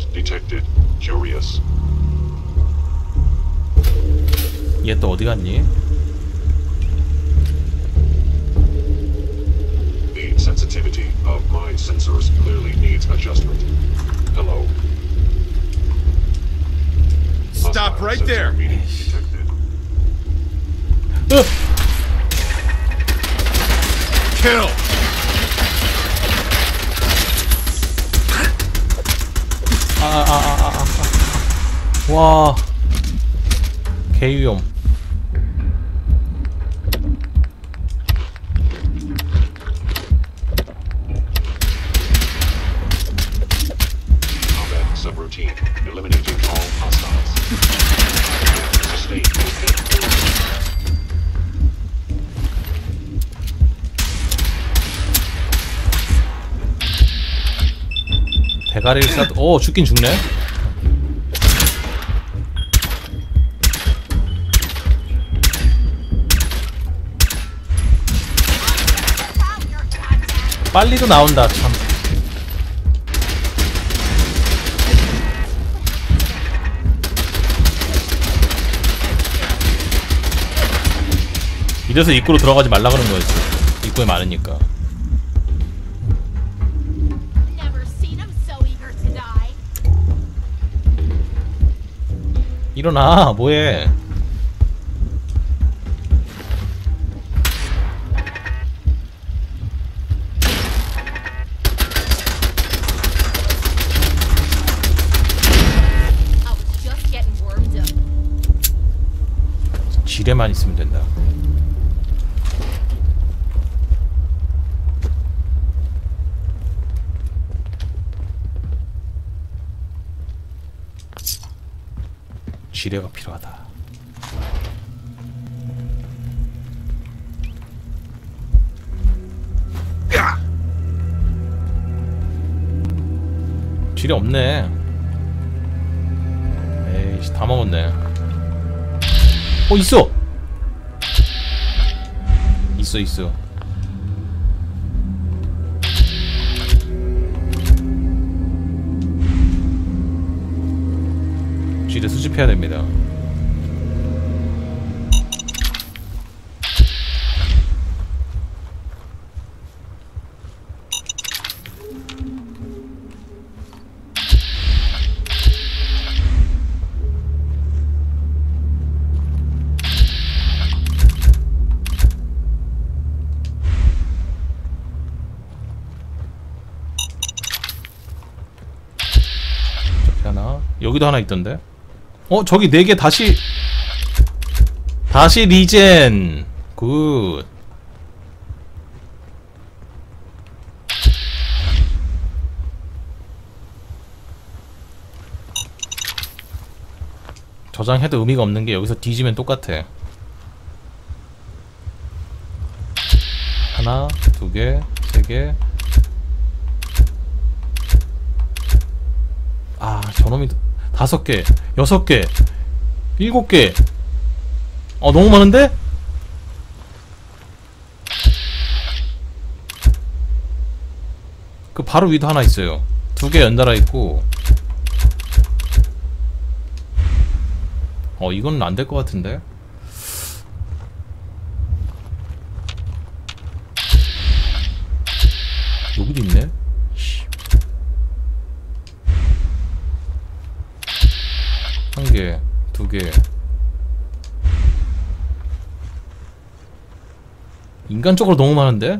Target detected. Curious. 얘 또 어디 갔니? The sensitivity of my sensors clearly needs adjustment. Hello. Stop Hostile right sensor there. Meeting detected. 으! Kill. 와 개위험 대가리를 쌌... 오 죽긴 죽네. 빨리도 나온다 참. 이래서 입구로 들어가지 말라 그런 거였지. 입구에 많으니까 일어나 뭐해. 지뢰만 있으면 된다 지뢰가 필요하다. 지뢰 없네. 에이씨 다 먹었네. 어 있어! 있어 있어 지뢰 수집해야 됩니다. 여기도 하나 있던데 어 저기 네 개 다시. 다시 regen. Good. 저장해도 의미가 없는 게 여기서 뒤지면 똑같아. 하나 두 개 세 개. 아 저놈이 다섯 개 여섯 개 일곱 개 어 너무 많은데? 그 바로 위도 하나 있어요. 두 개 연달아 있고. 어 이건 안 될 것 같은데 여기도 있네 씨. 한 개, 두 개. 인간적으로 너무 많은데?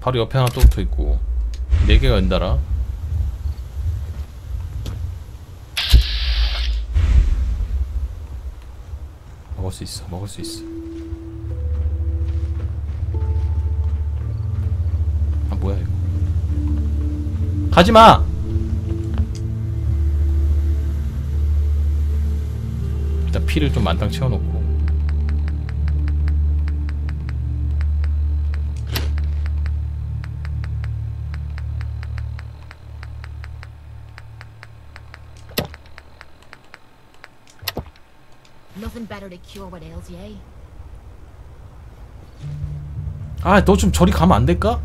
바로 옆에 하나 또 붙어 있고 네 개가 연달아. 먹을 수 있어, 먹을 수 있어. 아 뭐야 이거 가지마 피를 좀 만땅 채워놓고 Nothing better to cure what ails ye. 아, 너 좀 저리 가면 안 될까?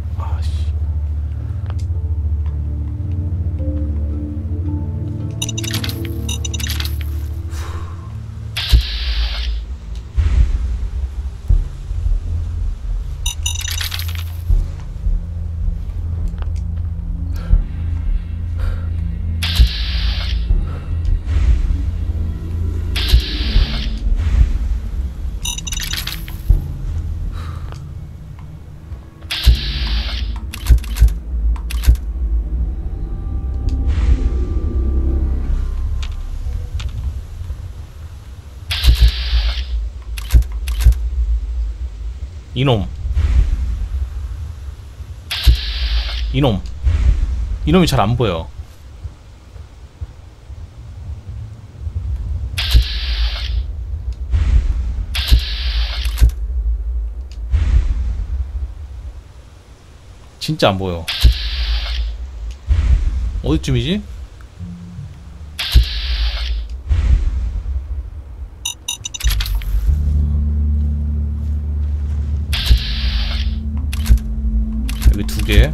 이놈. 이놈이 잘 안 보여. 진짜 안 보여. 어디쯤이지? 여기 두 개.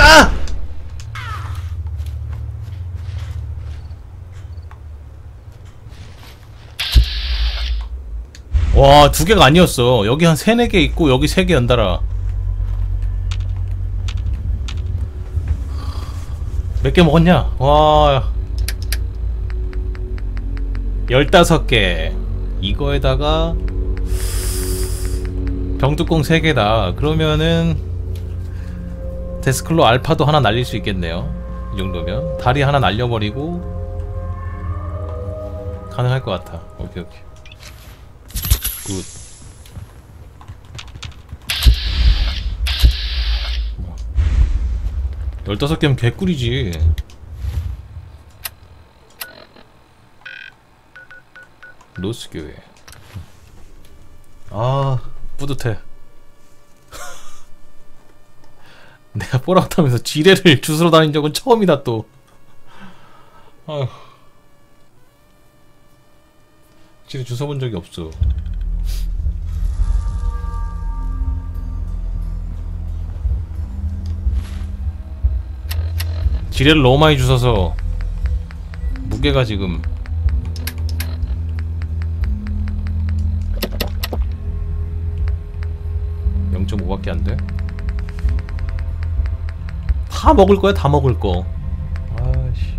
아! 와, 두 개가 아니었어. 여기 한 세네 개 있고, 여기 세 개 연달아. 몇 개 먹었냐? 와. 열다섯 개. 이거에다가, 병뚜껑 세 개다. 그러면은, 데스클로 알파도 하나 날릴 수 있겠네요. 이 정도면. 다리 하나 날려버리고, 가능할 것 같아. 오케이, 오케이. Good. 뭐. 열다섯 개면 개꿀이지. 로스 교회. 아 뿌듯해. 내가 폴아웃하면서 지뢰를 주으러 다닌 적은 처음이다 또. 아휴. 지뢰 주워 본 적이 없어. 지뢰를 너무 많이 주워서 무게가 지금 (0.5밖에 안 돼) 다 먹을 거야 다 먹을 거. 아씨.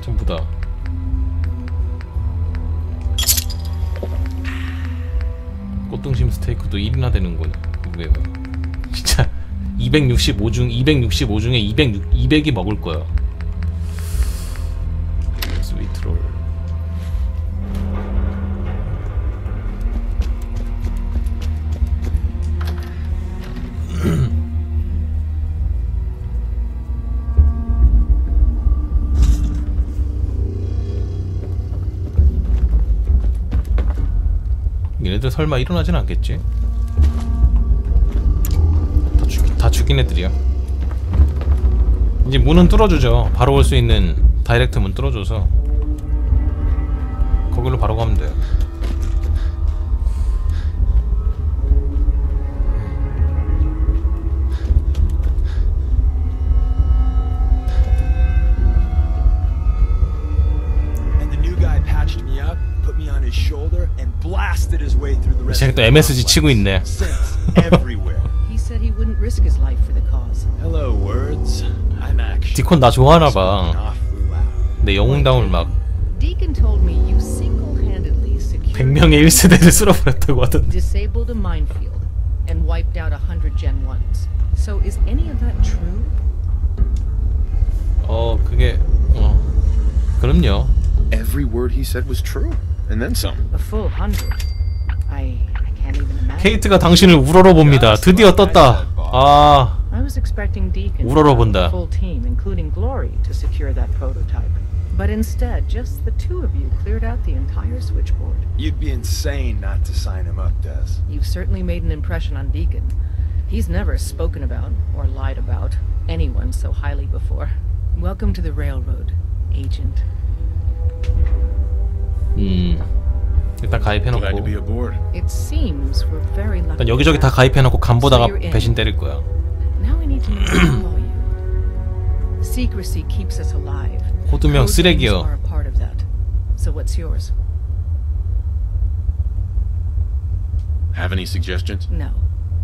전부 다. 꽃등심 스테이크도 1이나 되는군 무게가 진짜 265 중 265 중에 200 200이 먹을 거야. 스위트롤. 얘네들 설마 일어나진 않겠지? 죽인 애들이야. 이제 문은 뚫어주죠. 바로 올 수 있는 다이렉트 문 뚫어줘서 거기로 바로 가면 돼요. 쟤는 of 또 MSG. 치고 있네. Since everywhere. He said he wouldn't risk his life for the cause. Hello, words. I'm actually 디콘 나 좋아하나 봐. awfully loud. 내 영웅담을 막 Deacon told me you single-handedly secured 100명의 1세대를 쓸어버렸다고 하던데. disabled a minefield and wiped out a hundred Gen 1s. So is any of that true? 어 그게 어 그럼요. Every word he said was true, and then some. A full hundred. I I can't even imagine. 케이트가 당신을 우러러 봅니다. 드디어 떴다. 아 I was expecting Deacon to 우러러 have 본다. a full team, including Glory, to secure that prototype. But instead, just the two of you cleared out the entire switchboard. You'd be insane not to sign him up, Des. You've certainly made an impression on Deacon. He's never spoken about, or lied about, anyone so highly before. Welcome to the railroad, agent. 음 일단 가입해놓고. 일단 여기저기 다 가입해놓고 간 보다가. 배신 때릴 거야. 호두명? Have any suggestions? No.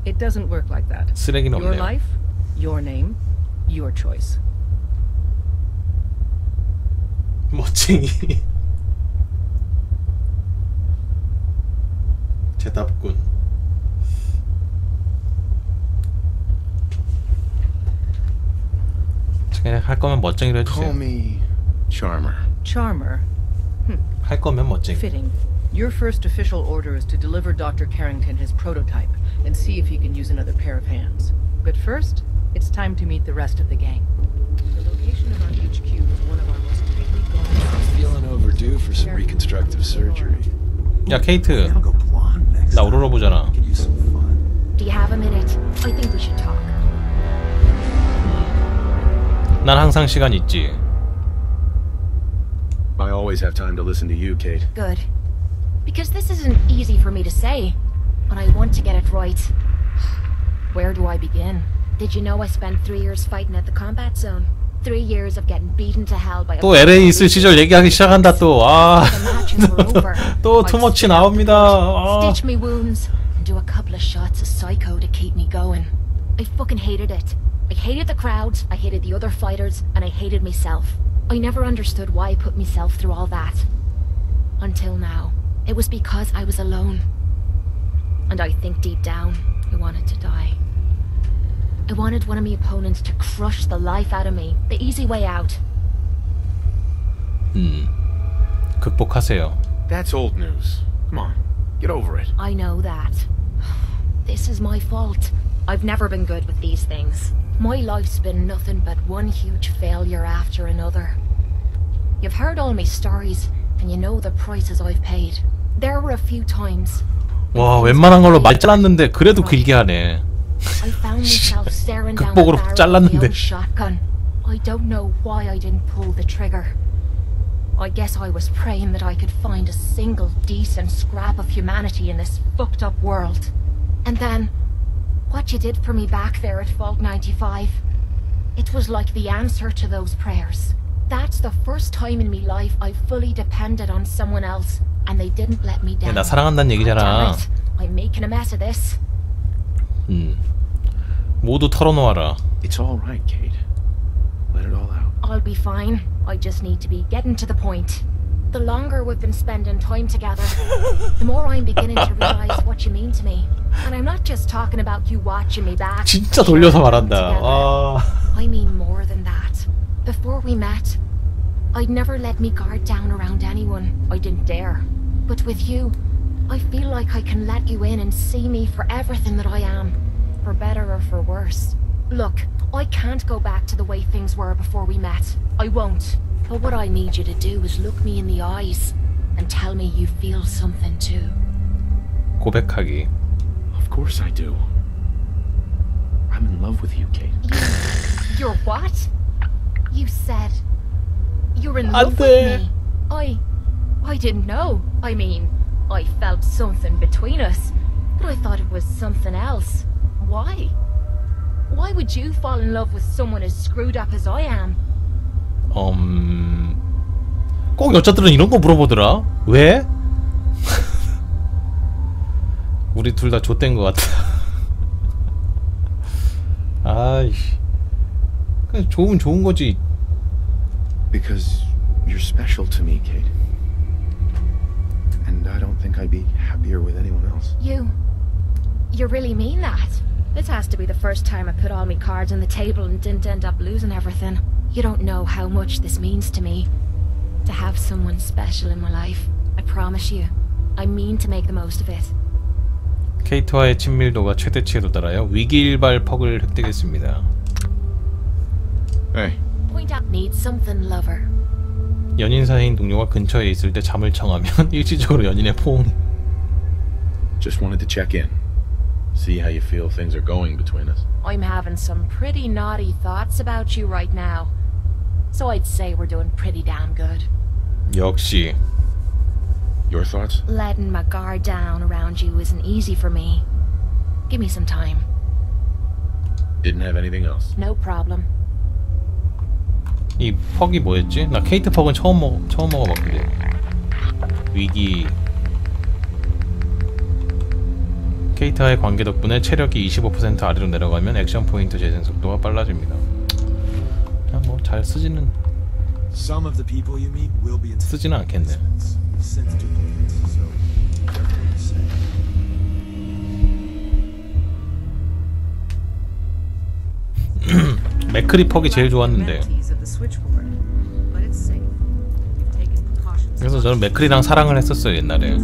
It doesn't work like that. 쓰레기는 없네요 life, your name, your choice. 멋쟁이 대답군 그냥 할 거면 멋쟁이로 Call 해주세요 me Charmer. Charmer. 할 거면 멋쟁이 Fitting. Your first official order is to deliver Dr. Carrington his prototype and see if he can use another pair of hands. But first, it's time to meet the rest of the gang. The location of our HQ is one of our most tightly guarded. Feeling overdue for some reconstructive surgery. 야 케이트 나 time. 오로라 보잖아 Could use some fun. Do you have a minute? I think we should talk. 난 항상 시간 있지 I always have time to listen to you, Kate. Good. Because this isn't easy for me to say, but I want to get it right. Where do I begin? Did you know I spent three years fighting at the combat zone? Three years of getting beaten to hell by a 또 LA 있을 시절 얘기하기 시작한다 또아 The matches were over. 또 I'd 투머치 sit out the 나옵니다 night, 아. Stitch me wounds and do a couple of shots of psycho to keep me going. I fucking hated it. I hated the crowds, I hated the other fighters, and I hated myself. I never understood why I put myself through all that. Until now. It was because I was alone. And I think deep down, I wanted to die. I wanted one of my opponents to crush the life out of me, the easy way out. 음 극복하세요 That's old news. Come on, get over it. I know that. This is my fault. I've never been good with these things. My life's been nothing but one huge failure after another. You've heard all my stories, and you know the prices I've paid. There were a few times 와 웬만한 걸로 많이 잘랐는데 그래도 길게 하네 I found myself staring down the 극복으로 barrel of 잘랐는데. the old shotgun. I don't know why I didn't pull the trigger. I guess I was praying that I could find a single decent scrap of humanity in this fucked up world. And then, what you did for me back there at Vault 95, it was like the answer to those prayers. That's the first time in my life I fully depended on someone else, and they didn't let me down. 나 사랑한다는 God 얘기잖아 damn it. I'm making a mess of this. 음 모두 털어놓아라 It's all right, Kate. Let it all out. I'll be fine. I just need to be getting to the point. The longer we've been spending time together, the more I'm beginning to realize what you mean to me. And I'm not just talking about you watching me back. 진짜 돌려서 말한다 together. 와 I mean more than that. Before we met, I'd never let me guard down around anyone. I didn't dare. But with you, I feel like I can let you in and see me for everything that I am. For better or for worse. Look, I can't go back to the way things were before we met. I won't. But what I need you to do is look me in the eyes and tell me you feel something too. 고백하기 Of course I do. I'm in love with you, Kate. You're what? You said you're in 안 love 돼. with me. I I didn't know. I mean, I felt something between us, but I thought it was something else. Why? Why would you fall in love with someone as screwed up as I am? 음... 꼭 여자들은 이런 거 물어보더라 왜? 우리 둘 다 좆된 것 같아 아이씨 그냥 좋으면 좋은 거지 Because you're special to me, Kate. And I don't think I'd be happier with anyone else. You You really mean that? This has to be the first time I put all my cards on the table and didn't end up losing everything. You don't know how much this means to me. To have someone special in my life. I promise you. I mean to make the most of it. 케이트와의 친밀도가 최대치에 도달하여 위기일발 퍽을 획득했습니다 Hey, Point out needs something, lover. 연인 사이인 동료가 근처에 있을 때 잠을 청하면 일시적으로 연인의 포옹 Just wanted to check in. See how you feel things are going between us. I'm having some pretty naughty thoughts about you right now. So I'd say we're doing pretty damn good. 역시 Your thoughts? Letting my guard down around you isn't easy for me. Give me some time. Didn't have anything else. No problem. 이 퍽이 뭐였지? 나 케이트 퍽은 처음 먹 처음 먹어봤거든. 위기 케이트와의 관계 덕분에 체력이 25% 아래로 내려가면 액션 포인트 재생 속도가 빨라집니다. 그냥 뭐 잘 쓰지는 Some of the people you meet will be 쓰지는 않겠네. 맥크리 퍽이 제일 좋았는데. 그래서 저는 맥크리랑 사랑을 했었어요 옛날에.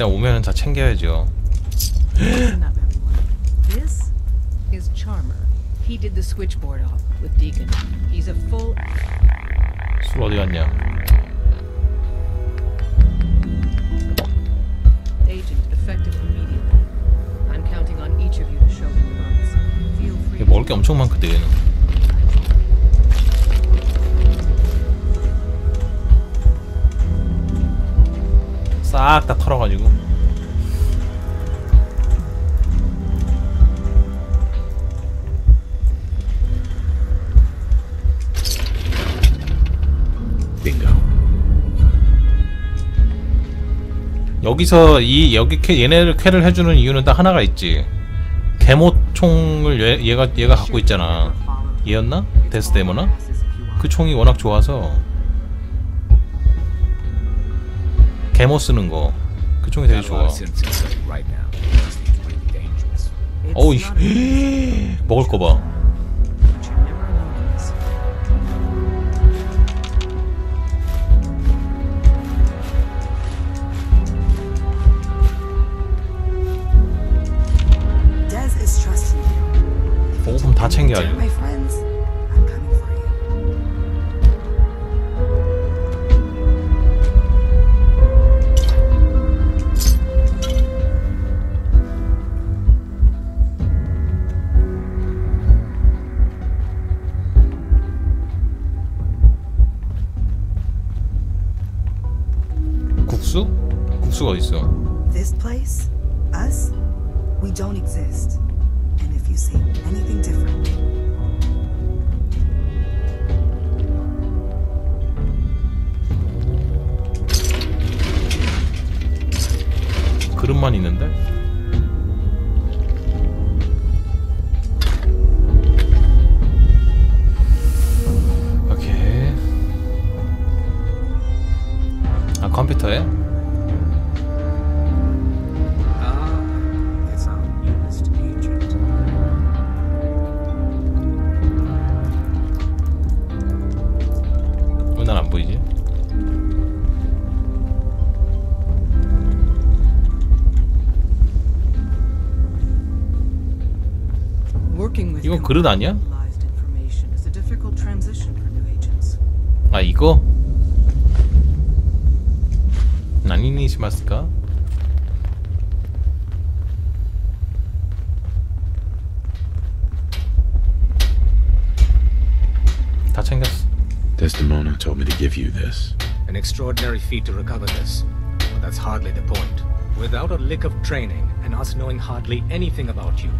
일단 오면은 다 챙겨야죠. Listen up, everyone. This is Charmer. He did the switchboard op with Deacon. He's a full 술 어디 갔냐? agent, effective immediately. I'm counting on each of you to show him the ropes. Feel free. 이게 먹을 게 엄청 많거든. 싹 다 털어가지고. 여기서 이 여기 캐, 얘네를 캐를 해주는 이유는 딱 하나가 있지. 개모 총을 얘, 얘가 얘가 갖고 있잖아. 얘였나? 데스데모나? 그 총이 워낙 좋아서 개모 쓰는 거. 그 총이 되게 좋아. 어우 먹을 거 봐. 이건 그릇 아니야? compartmentalized information is a difficult transition for new agents. 아 이거? 아니니 시마스까? 다 챙겼어. Desdemona told me to give you this. An extraordinary feat to recover this. But that's hardly the point. Without a lick of training, and us knowing hardly anything about you,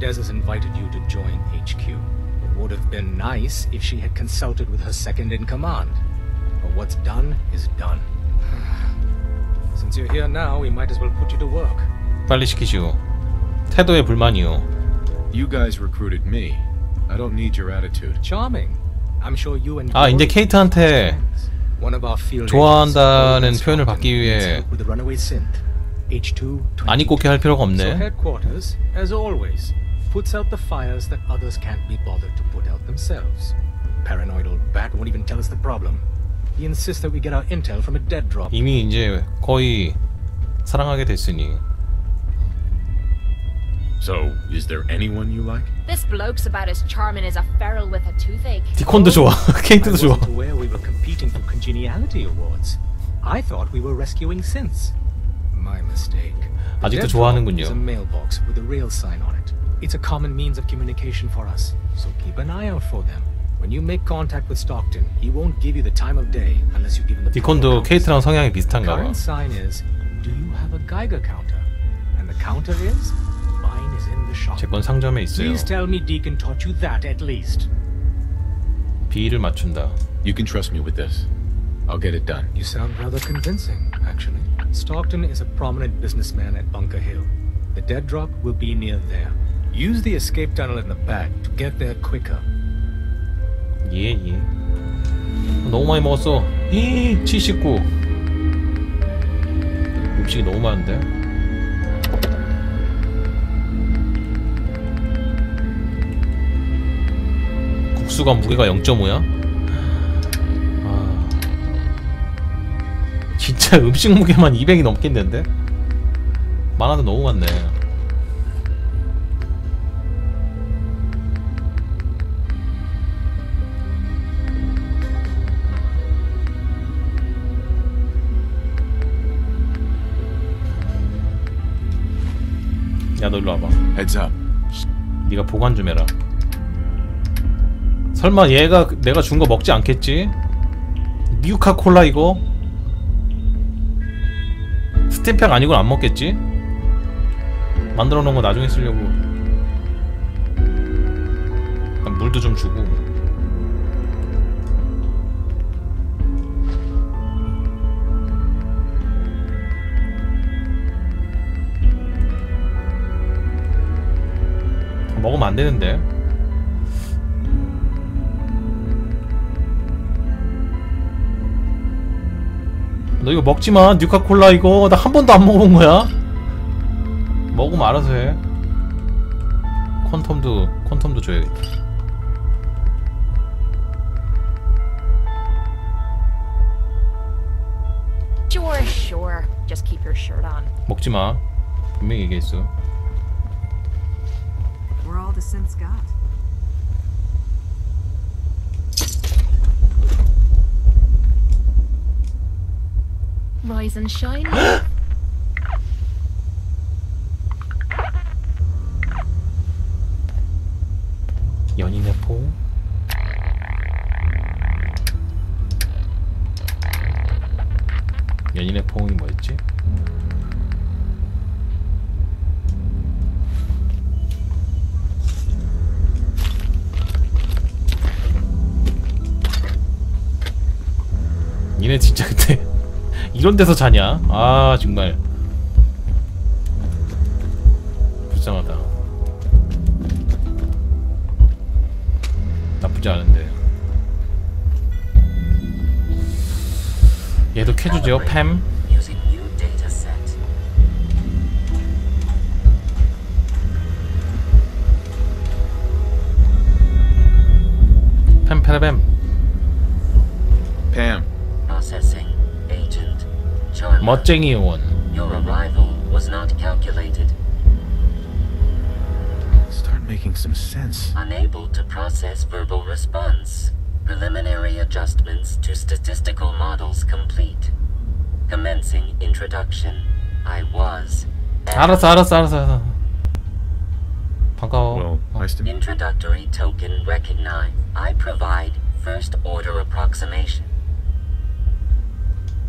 Des has invited you to join HQ. It would have been nice if she had consulted with her second in command. But what's done is done. Since you're here now, we might as well put you to work. 빨리 시키시오. 태도에 불만이요. You guys recruited me. I don't need your attitude. Charming. I'm sure you and 아, 이제 Glory 케이트한테 One of our field 좋아한다는 agents, 표현을 Falcon, 받기 needs 위해 help with the runaway synth. H2 안 입고 할 필요가 So 없네. headquarters, as always, puts out the fires that others can't be bothered to put out themselves. Paranoidal bat won't even tell us the problem. He insists that we get our intel from a dead drop. 이미 이제 거의 사랑하게 됐으니 So, is there anyone you like? This bloke's about as charming as a feral with a toothache. 디콘도 좋아 I 케이트도 좋아 wasn't aware we were competing for congeniality awards. I thought we were rescuing synths. My mistake. The 아직도 dead 좋아하는군요. drop is a mailbox with a real sign on it. It's a common means of communication for us, so keep an eye out for them. When you make contact with Stockton, he won't give you the time of day unless you give him the 디콘도 proper 케이트랑 성향이 The 비슷한가 봐 current sign is, do you have a Geiger counter? And the counter is, mine is in the shop. 제 건 상점에 있어요 Please tell me Deacon taught you that at least. 비를 맞춘다 You can trust me with this. I'll get it done. You sound rather convincing, actually. Stockton is a prominent businessman at Bunker Hill. The dead drop will be near there. Use the escape tunnel in the back to get there quicker. 예 예 너무 많이 먹었어 79 음식이 너무 많은데 국수가 무게가 0.5야? 아... 진짜 음식 무게만 200이 넘겠는데? 많아도 너무 많네 야 너 일로 와봐 Heads up. 네가 보관 좀 해라 설마 얘가 내가 준 거 먹지 않겠지? 뉴카 콜라 이거? 스팀팩 아니고 안 먹겠지? 만들어 놓은 거 나중에 쓰려고 물도 좀 주고 먹으면 안 되는데. 너 이거 먹지마 뉴카콜라 이거 나 한 번도 안 먹어본 거야? 먹으면 알아서 해. 퀀텀도 퀀텀도 줘야겠다. 먹지마. 분명히 얘기했어 We're all the synths got. Rise and shine. 연인의 포 연인의 포옹이 뭐였지? 니네 진짜 그때 이런 데서 자냐? 아 정말 불쌍하다 나쁘지 않은데 얘도 캐주죠 팸 set. 팸패라뱀 멋쟁이 요원 Your arrival was not calculated. start making some sense. Unable to process verbal response. Preliminary adjustments to statistical models complete. Commencing introduction. I was. 알았어 알았어 알았어 알았어 반가워 Well, 어. nice to meet Introductory token recognized. I provide first order approximation.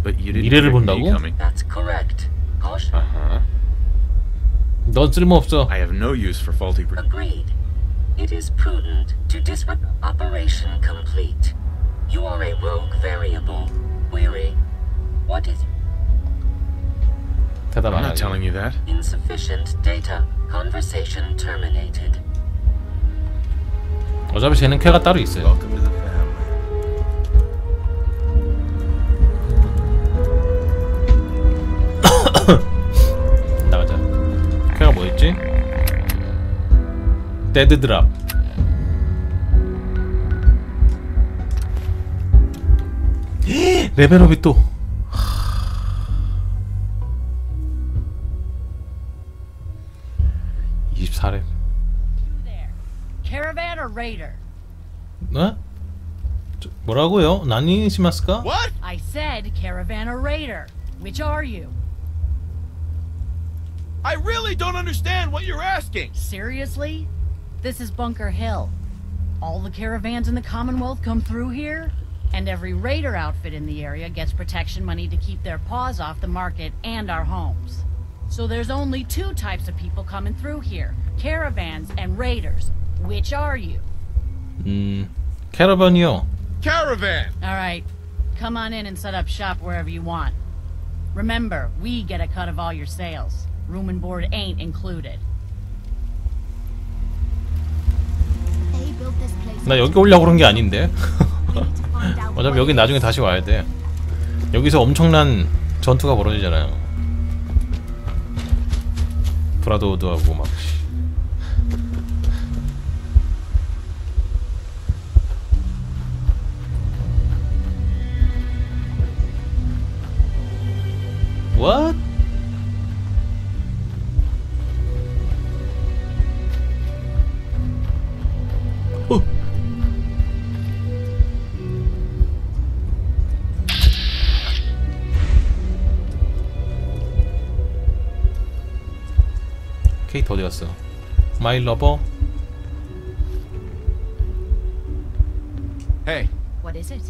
But you didn't 미래를 trick me 본다고? coming. That's correct. Caution. Uh-huh. 넌 쓸모없어 I have no use for faulty pre- Agreed. It is prudent to disrupt operation complete. You are a rogue variable. Query. What is 대답 I'm 안 not 하지 telling you that. insufficient data? Conversation terminated. 어차피 쟤는 쾌가 따로 있어요 Welcome to the 데드드랍 레벨업이 또 24렙 there. Caravan or raider? 어? 저, 뭐라고요? 나니시마스까? I said caravan or raider. Which are you? I really don't understand what you're asking. Seriously? This is Bunker Hill. All the caravans in the Commonwealth come through here, and every raider outfit in the area gets protection money to keep their paws off the market and our homes. So there's only two types of people coming through here, caravans and raiders. Which are you? Mm, Caravanio. Caravan! Alright, come on in and set up shop wherever you want. Remember, we get a cut of all your sales. Room and board ain't included. 나 여기 오려고 그런 게 아닌데 어차피 여기 나중에. 다시 와야 돼 여기서 엄청난 전투가 벌어지잖아요 브라더우드하고 막 씨. What? 어. 케이트 어디 갔어? 마이 러버? Hey, What is it?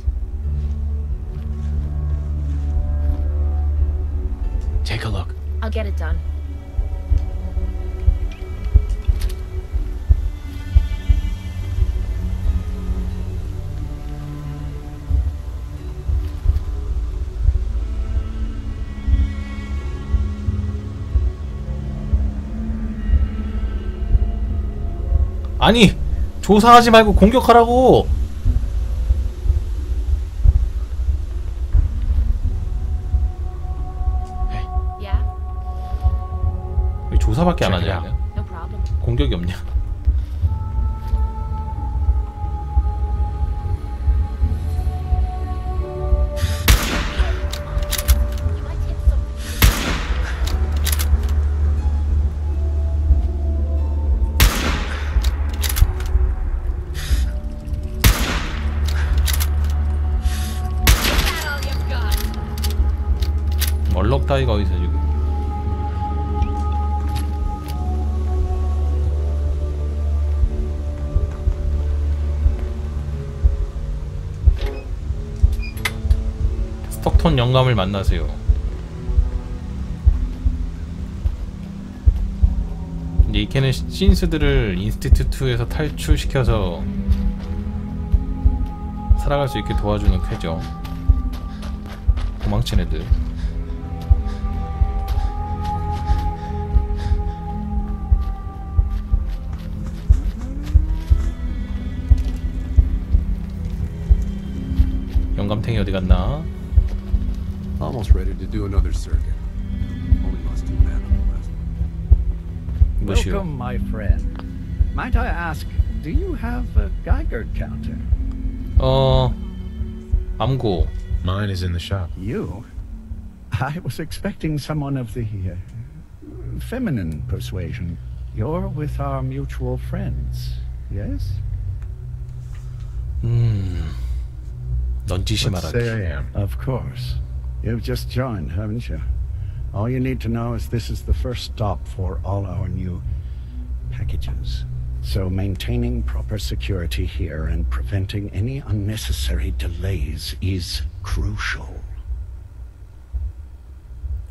Take a look. I'll get it done. 아니 조사하지 말고 공격하라고. 조사밖에 안 하냐 스톡톤 영감을 만나세요? 이제 이케는 시- 신스들을 인스티튜트에서 탈출시켜서 살아갈 수 있게 도와주는 쾌죠. 도망친 애들. 영감탱이 어디 갔나? Almost ready to do another circuit. Only lost two men on the last one. 뭐시오? Welcome, my friend. Might I ask, do you have a Geiger counter? 어 암고 Mine is in the shop. You? I was expecting someone of the uh, feminine persuasion. You're with our mutual friends, yes? 음 넌지시 Let's say 말하기 I am. Of course. You've just joined, haven't you? All you need to know is this is the first stop for all our new packages. So maintaining proper security here and preventing any unnecessary delays is crucial.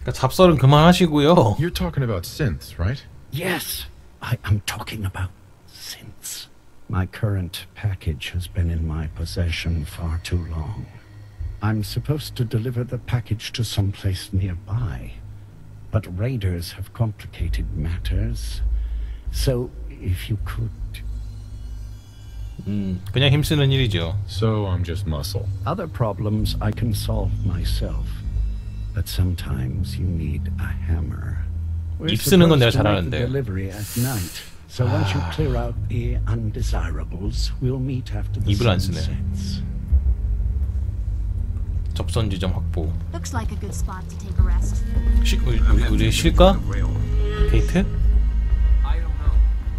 그러니까 잡설은 그만하시고요 You're talking about synths, right? Yes, I am talking about synths. My current package has been in my possession far too long. I'm supposed to deliver the package to someplace nearby. But raiders have complicated matters. So, if you could... Mm. So I'm just muscle. Other problems I can solve myself. But sometimes you need a hammer. We're delivery at night. So once you clear out the undesirables, we'll meet after the sunsets. 접선 지점 확보. Looks like a good spot to take a rest. 쉬, 우리, 우리, 쉴까? 게이트?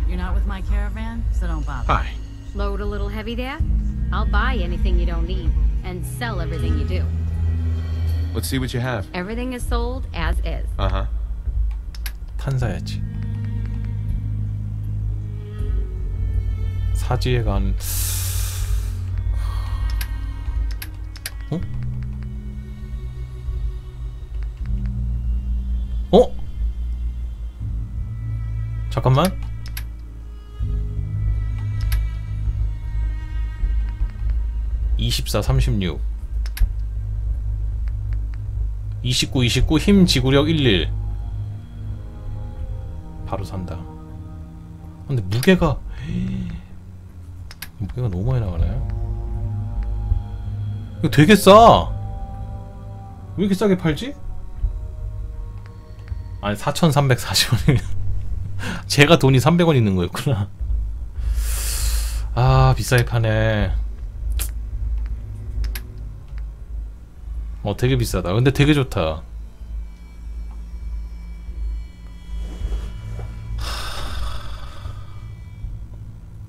You're not with my caravan, so don't bother. Hi. Load a little heavy there? I'll buy anything you don't need and sell everything you do. Let's see what you have. Everything is sold as is. Uh huh. 탄사야지. 사지에 간 어? 잠깐만. 이십사, 삼십육. 29, 29, 힘 지구력 11. 바로 산다. 근데 무게가 무게가 너무 많이 나가네. 이거 되게 싸. 왜 이렇게 싸게 팔지? 아니 4,340원이면 제가 돈이 300원 있는 거였구나. 아 비싸게 파네. 어 되게 비싸다. 근데 되게 좋다.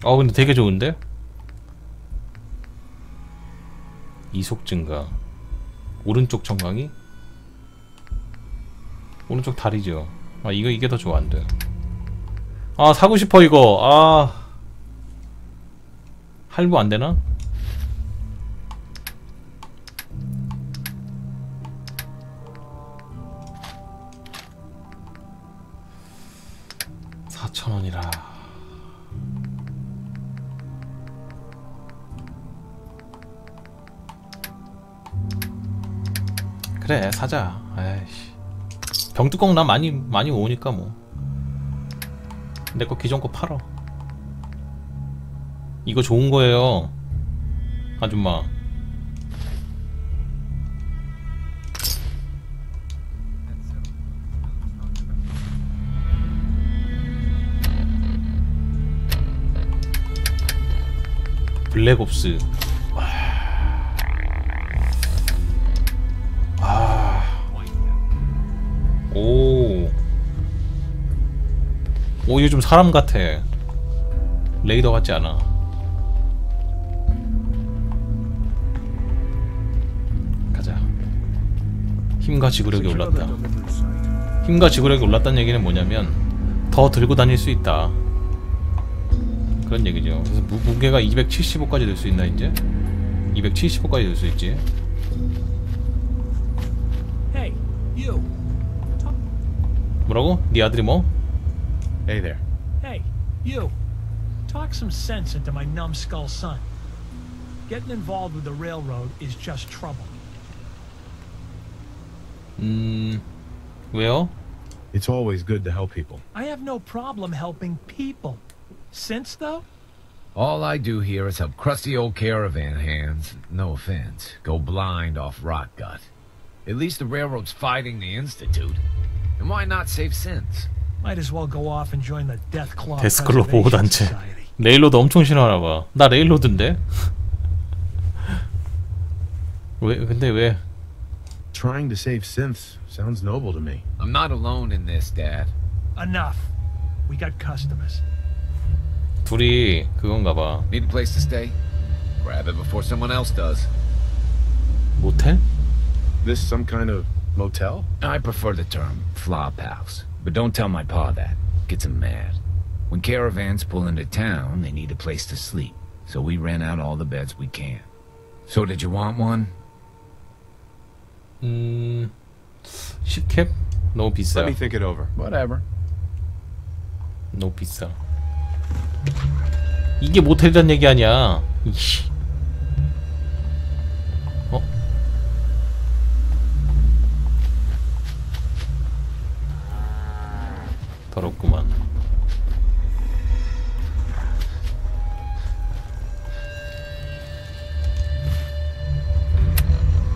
어 근데 되게 좋은데? 이속 증가 오른쪽 청강이 오른쪽 다리죠. 아 이거 이게 더 좋아 안돼. 아 사고 싶어 이거. 아. 할부 안되나? 사천원이라. 그래 사자. 아이씨 병뚜껑 나 많이 많이 오니까 뭐. 내 거 기존 거 팔어 이거 좋은 거예요 아줌마. 블랙옵스 오, 이거 좀 사람 같아. 레이더 같지 않아. 가자. 힘과 지구력이 올랐다. 힘과 지구력이 올랐다는 얘기는 뭐냐면 더 들고 다닐 수 있다. 그런 얘기죠. 그래서 무, 무게가 275까지 될 수 있나 이제? 275까지 될 수 있지. 뭐라고? 네 아들이 뭐? Hey there. Hey, you. Talk some sense into my numbskull son. Getting involved with the railroad is just trouble. Hmm. Will? It's always good to help people. I have no problem helping people. Since, though? All I do here is help crusty old caravan hands, no offense, go blind off rot gut. At least the railroad's fighting the Institute. And why not save sense? Might as well go off and join the Death Claw 데스클럽 Preservation 보호단체 Society. 레일로드 엄청 싫어하나 봐. 나 레일로드인데? 왜 근데 왜? Trying to save synths sounds noble to me. I'm not alone in this, Dad. Enough. We got customers. 둘이 그건가 봐. Need a place to stay? Grab it before someone else does. 모텔? This some kind of motel? I prefer the term flop house, but don't tell my pa that. Gets him mad. When caravans pull into town, they need a place to sleep, so we rent out all the beds we can. So did you want one? 음... 10캡? 너무 비싸. Let me think it over. Whatever. 너무 비싸. 이게 모텔이란 얘기 아니야. 이씨. 더럽구만.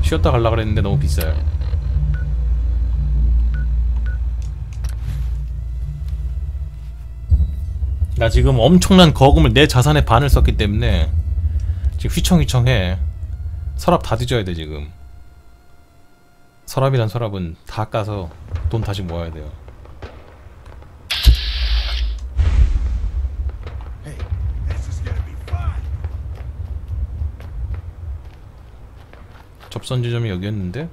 쉬었다 갈라 그랬는데 너무 비싸요. 나 지금 엄청난 거금을 내 자산의 반을 썼기 때문에 지금 휘청휘청해. 서랍 다 뒤져야 돼 지금. 서랍이란 서랍은 다 까서 돈 다시 모아야 돼요. 접선 지점이 여기였는데?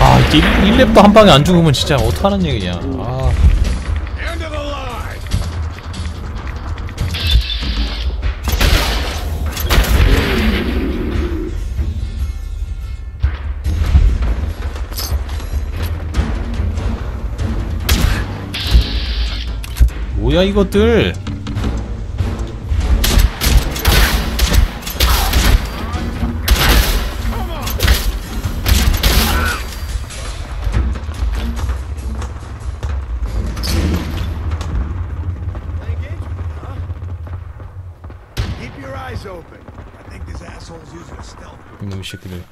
아, 이게 1, 랩도한 방에 안 죽으면 진짜 어떡하는 얘기냐. 아. 뭐야 이것들. 이놈의 새끼들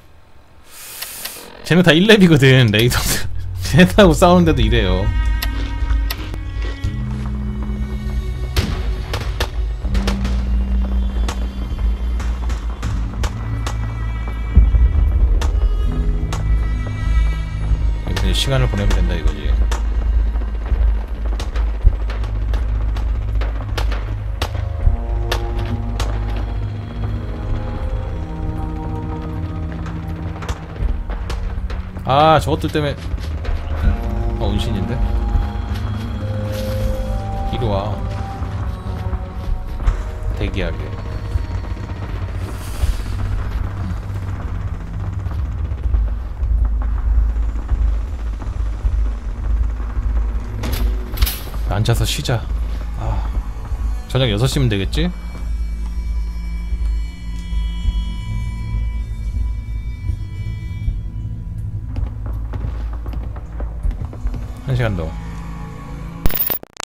쟤네 다 1렙이거든 레이더들 쟤네하고 싸우는데도 이래요 시간을 보내면 된다 이거지. 아 저것들 때문에. 어 은신인데? 이리 와. 대기하게 앉아서 쉬자 아 저녁 6시면 되겠지?